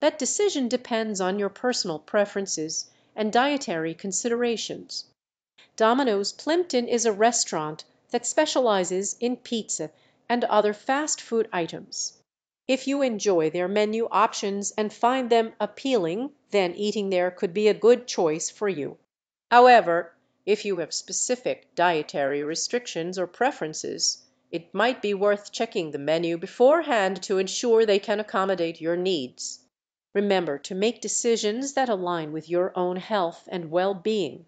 That decision depends on your personal preferences and dietary considerations. Domino's Plympton is a restaurant that specializes in pizza and other fast food items. If you enjoy their menu options and find them appealing then eating there could be a good choice for you. However, if you have specific dietary restrictions or preferences, it might be worth checking the menu beforehand to ensure they can accommodate your needs. Remember to make decisions that align with your own health and well being.